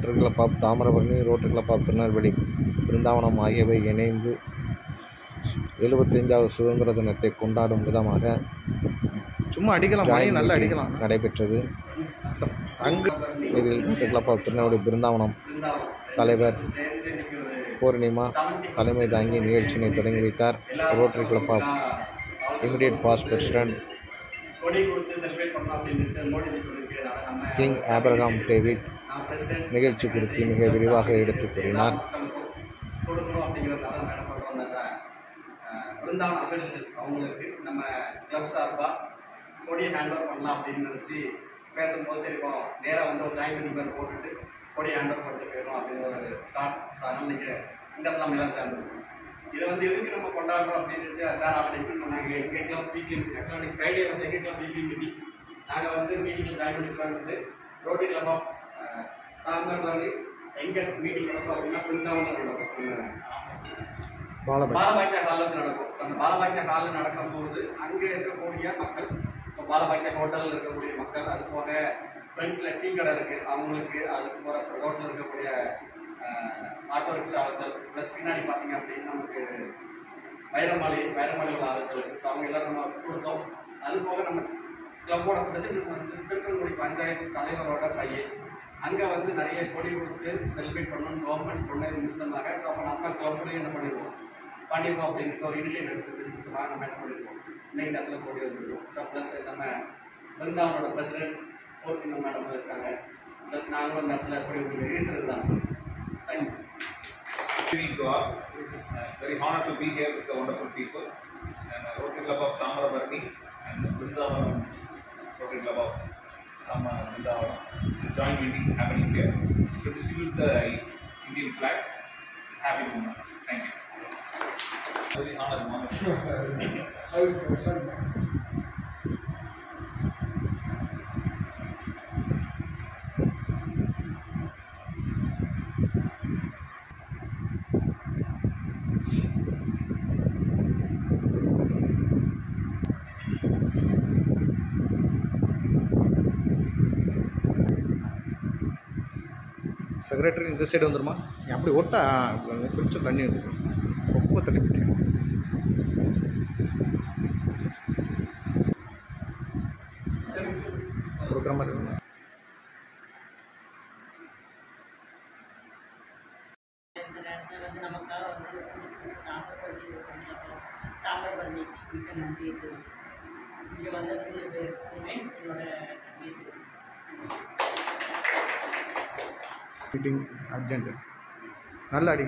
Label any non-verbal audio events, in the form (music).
Rotary club of Thamirabarani rotary club of Tirunelveli Brindavanam ஆகியவை இணைந்து எழுபத்தைந்தாவது சுதந்திர தினத்தை கொண்டாடும் விதமாக சும்மா அடிக்கலாம் நல்லா அடிக்கலாம். நடைபெற்றது. அங்கு இதில் rotary club of Tirunelveli Brindavanam தலைவர் பூர்ணிமா தலைமை தாங்கி நிகழ்ச்சியினை தொடங்கி வைத்தார். Rotary club of immediate past president கொடி கொடுத்து செலிப்ரேட் பண்ணலாம் அப்படின்ட்டு மோடிஜி சொல்லியிருக்கிறாங்க நம்ம கிங் ஆபிரகாம் டேவிட் நிகழ்ச்சி குறித்து மிக விரிவாக எடுத்துக் கூறினார். கொடுக்கணும் அப்படிங்கிறதுனால நம்ம என்ன பண்ணுறோம் அந்த பிருந்தாவன் அசோசியேஷன் அவங்களுக்கு நம்ம கிளப் சார்பாக கொடியை ஹேண்ட் ஓவர் பண்ணலாம் அப்படின்னு நினச்சி பேசும்போது சரி இப்போ நேராக வந்து ஒரு ஜாயின் பண்ணி பேர் போட்டுட்டு கொடியை ஹேண்ட் ஓவர் பண்ணிட்டு போயிடும் அப்படின்னு ஒரு தாட் அதனால் நீங்கள் இந்த இடத்துல நம்ம எல்லாம் சேர்ந்துருக்கோம். இதை வந்து எதுக்கு நம்ம கொண்டாடுறோம் அப்படின்ட்டு சார் அவன் எக்ஸ்பிளைன் பண்ணாங்க. எங்கள் கிளப் வீக்லி ஆக்சுவலாக அன்றைக்கி ஃப்ரைடே வந்து எங்கள் கிளப் வீக்லி மீட்டிங் நாங்கள் வந்து மீட்டிங்கில் ஜாயின் பண்ணிக்கலாம் வந்து ரோட்டரி கிளப் ஆஃப் தாமிரபரணி. எங்கள் மீட்டிங் நடக்கும் அப்படின்னா பிருந்தாவனம் நடக்கும். பாலபாக்கிய ஹால் வச்சு நடக்கும். ஸோ அந்த பாலபாக்கிய ஹால் நடக்கும்போது அங்கே இருக்கக்கூடிய மக்கள் இப்போ பாலபாக்கிய ஹோட்டலில் இருக்கக்கூடிய மக்கள் அது போக ஃப்ரண்ட்ல டீ கடை இருக்கு. அவங்களுக்கு அதுக்கு போகிற ரோட்டில் இருக்கக்கூடிய ஆட்டோ ரிக்ஷா ரிக்ஷாக்கள் ப்ளஸ் பின்னாடி பார்த்தீங்க அப்படின்னா நமக்கு வைரமாலை வைரமாலை உள்ள ஆட்கள். ஸோ அவங்க எல்லாரும் நம்ம கொடுத்தோம். அது போக நம்ம கிளப்போட பிரசிடென்ட் வந்து திருச்செங்கோடி பஞ்சாயத்து தலைவரோட பையன். அங்கே வந்து நிறைய கொடி கொடுத்து செலிப்ரேட் பண்ணணும்னு கவர்மெண்ட் சொன்னது நிறுத்தமாக ஸோ அப்போ நம்ம கிளப்லேயும் என்ன பண்ணிடுவோம்? பண்ணிடுவோம் அப்படின்னு ஒரு இனிஷியேட் எடுத்து நம்ம என்ன பண்ணிடுவோம்? இன்னைக்கு நேரத்தில் கொடி வந்துருக்கோம் ஸோ ப்ளஸ் நம்ம பிருந்தாவனோட பிரசிடென்ட் போர்த்தின மேடம் இருக்காங்க. ப்ளஸ் நாங்களும் இந்த இடத்துல கொடி வந்து ரீசன் தான். Good evening to all. It's very honored to be here with the wonderful people and uh, Rotary Club of Tamarabarni and the Vrindavanam Rotary Club of Tama Vrindavanam. It's a joint meeting happening here to distribute the Indian flag. Happy moment. Thank you. Very honored moment. (laughs) Secretary இந்த side வந்துருமா? அப்படி ஒட்டா கொஞ்சம் தண்ணி இருக்கும் ரொம்ப தண்ணி பிடிக்கும் கொடுக்குற மாதிரி இருக்கும் தாமிரபரணி மிக்க நன்றி இங்கே வந்த மீட்டிங் அர்ஜென்ட் நல்லா அடி.